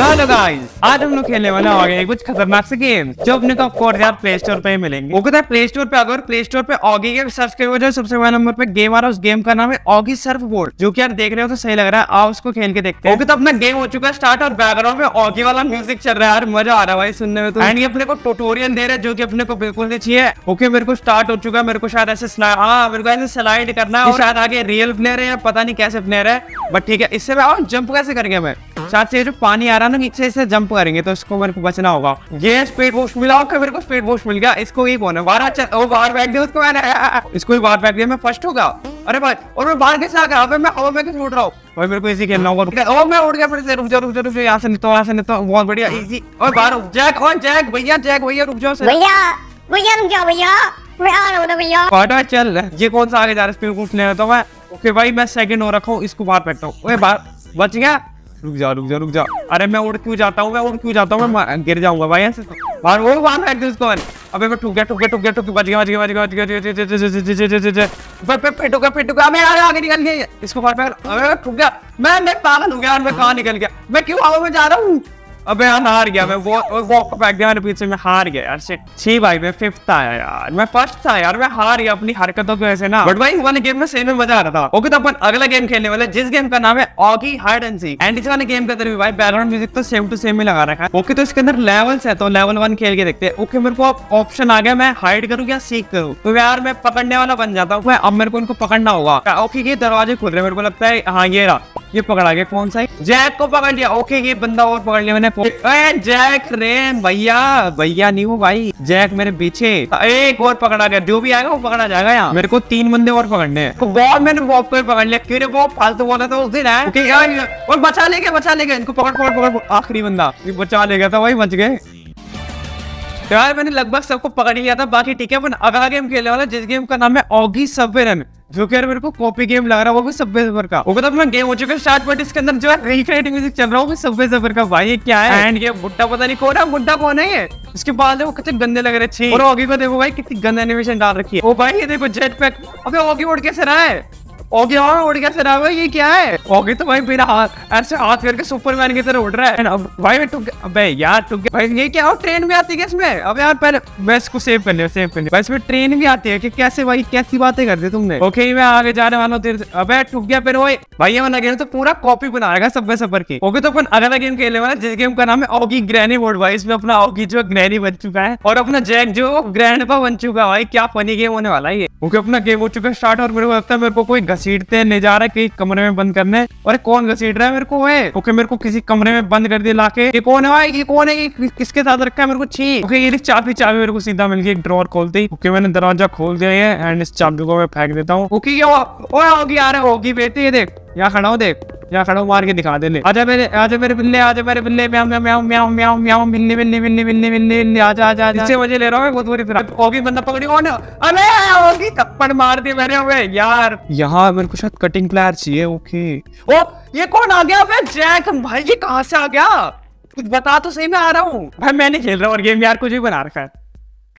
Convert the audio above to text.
Hello guys आज हम लोग खेलने वाले हो गए कुछ खतरनाक से गेम जो अपने को ऑफकोर्स यार प्ले स्टोर पे ही मिलेंगे। वो कहता है प्ले स्टोर पे अगर प्ले स्टोर पे ऑगी के सर्च के वजह सबसे पहले नंबर पे गेम आ रहा है उस गेम का नाम है ऑगी सर्फ बोर्ड जो कि यार देख रहे हो तो सही लग रहा है। आओ उसको खेल के देखते हैं। ओके तो अपना गेम हो चुका है स्टार्ट और बैकग्राउंड में ऑगी वाला म्यूज़िक चल रहा है। यार मज़ा आ रहा है भाई सुनने में तो। एंड ये अपने को ट्यूटोरियल दे रहे हैं जो की अपने को बिल्कुल नहीं चाहिए। ओके मेरे को स्टार्ट हो चुका है मेरे को शायद ऐसे हाँ मेरे को ऐसे स्लाइड करना है शायद आगे रियल प्लेयर है या पता नहीं कैसे प्लेयर है। बट ठीक है इससे मैं जंप कैसे करेंगे मैं साथ से जो पानी आ रहा है ना नीचे से जंप करेंगे तो इसको मेरे को बचना होगा। ये स्पीड बूस्ट मिला ओके मेरे को स्पीड बूस्ट मिल गया। इसको ही है? बाहर अच्छा ओ बाहर बैठ दिया उसको मैंने। इसको ही बाहर बैठ दिया मैं फ़र्स्ट होगा अरे भाई और मैं बाहर कैसे आ गया? अबे मैं हवा में कैसे उड़ रहा हूँ? भाई मेरे को इजी खेलना होगा। ओ मैं उड़ गया फिर से। रुक जा रुक जा रुक जा। यहाँ से तो यहाँ से तो बहुत बढ़िया इजी और बाहर जैक और जैक भैया जैक भैया रुक जाओ भैया भैया रुक जाओ भैया। मैं आ रहा हूँ भैया। चल। ये कौन सा आगे जा रहा है स्पीड ले तो मैं ओके भाई मैं सेकंड हो रखा हूँ इसको बाहर फेंकता हूँ। बाहर बच गया? रुक जा रुक जा रुक जा। अरे मैं उड़ क्यों जाता हूँ, मैं उड़ क्यों जाता हूँ, मैं गिर जाऊँगा भाई, ऐसे बाहर वो बाहर फेंक दे उसको अबे मैं ठुक गया ठुक गया ठुक गया ठुक गया, बच गया बच गया बच गया बच गया फिट हो गया फिट हो गया। मैं आगे निकल गया। इसको बाहर फेंक अबे ठुक गया। मैं मैं पागल हो गया और मैं कहाँ निकल गया? मैं क्यों हवा मैं जा रहा हूँ। अबे यार, हार गया मैं। वो वॉक बैक दिया मेरे पीछे मैं हार गया यार। शिट छी भाई, मैं फिफ्थ आया यार। मैं फ़र्स्ट था यार। मैं हार गया अपनी हरकतों की वजह से ना। बट भाई वाले गेम में सही में मज़ा आ रहा था। ओके तो अपन अगला गेम खेलने वाले जिस गेम का नाम है Oggy hide and seek and इस वाले गेम के अंदर भी भाई बैकग्राउंड म्यूज़िक तो सेम टू सेम ही लगा रखा है। ओके तो इसके अंदर लेवल्स है तो लेवल वन खेल के देखते हैं। ओके, मेरे को ऑप्शन आ गया, मैं हाइड करूँ या सीख करूँ? तो यार, मैं पकड़ने वाला बन जाता हूँ। अब मेरे को इनको पकड़ना होगा। ओके, ये दरवाजे खुल रहे मेरे को लगता है हाँ ये रहा। ये पकड़ा गया कौन सा? जैक को पकड़ लिया। ओके, ये बंदा और पकड़ लिया मैंने। जैक रेन, भैया भैया नहीं हूँ भाई। जैक मेरे पीछे। एक और पकड़ा गया। जो भी आएगा वो पकड़ा जाएगा यहाँ। मेरे को तीन बंदे और पकड़ने हैं। तो मैंने बॉब को पकड़ लिया। क्यों वो फालतू बोला था उस दिन, है? और बचा ले गया बचा ले गया इनको पकड़ पकड़ पकड़ आखिरी बंदा। बचा ले गया था भाई, बच गए। यार मैंने लगभग सबको पकड़ लिया था। बाकी ठीक है अपन अगला गेम खेलने वाला जिस गेम का नाम है ऑगी सबवे रन जो कि यार मेरे को कॉपी गेम लग रहा है वो भी सबवे सफ़र का। वो तो अपना गेम हो चुका है स्टार्ट बट इसके अंदर जो है रिक्रिएटिव म्यूज़िक चल रहा है वो भी सबवे सफ़र का। भाई ये क्या है? एंड ये बुड्ढा पता नहीं कौन है बुड्ढा कौन है ये? इसके बाद वो कितने गंदे लग रहे थे और ऑगी को देखो भाई कितनी गंदा एनिमेशन डाल रखी है। ओ भाई ये देखो जेट पैक अबे ऑगी उड़ कैसे रहा है? ओके हाँ उड़ गया सर ये क्या है? ओके तो भाई मेरा हाथ, ऐसे हाथ करके सुपरमैन की तरह उड़ रहा है अब भाई मैं टुक अबे यार टुक भाई ये क्या हो ट्रेन भी आती है इसमें? अब यार पहले मैं इसको सेव कर लिया सेव कर लिया इसमें ट्रेन भी आती है कि कैसे भाई, कैसी बातें कर दी तुमने? ओके, मैं आगे जाने वाला हूँ अबे टुक गया, फिर वही भाई ये वाला गेम तो पूरा कॉपी बनाएगा सब सफ़र की ओके तो अपन अगला गेम खेलने वाला जिस गेम का नाम है ओगी ग्रैनी बोर्ड भाई इसमें अपना ओगी जो ग्रैनी बन चुका है, और अपना जैक जो ग्रैंड बन चुका है। भाई क्या फनी गेम होने वाला है ओके अपना गेम हो चुका है स्टार्ट और मेरे को लगता है मेरे को कोई घसीटते नहीं जा रहा है कि कमरे में बंद करने और कौन घसीट रहा है मेरे को है ओके मेरे को किसी कमरे में बंद कर दिया लाके। ये कौन है भाई? ये कौन है? ये किसके साथ रखा है मेरे को? छी। ओके ये चाबी चाबी मेरे को सीधा मिल गई, एक ड्रॉर खोलते ही ओके मैंने दरवाज़ा खोल दिया है एंड इस चाबी को मैं फेंक देता हूँ। ओके होगी, आ रहा होगी बेटी, ये देख। यहाँ खड़ा हो, देख। यहाँ खड़ा मार के दिखा दे ले आजा मेरे आजा मेरे बिल्ले आजा मेरे बिल्ले म्याओ म्याओ म्याओ म्याओ म्याओ बिल्ले बिल्ले बिल्ले बिल्ले बिल्ले बिल्ले आजा आजा इससे मज़े ले रहा हूँ बहुत बुरी तरह। होगी बंदा पकड़ी कौन अरे होगी थप्पड़ मार दी मैंने हुए यार। यहाँ मेरे को शायद कटिंग प्लेयर चाहिए ओके। ओ ये कौन आ गया जैक भाई ये कहाँ से आ गया? कुछ बता तो सही मैं आ रहा हूँ। भाई मैं नहीं खेल रहा और गेम यार कुछ भी बना रखा है।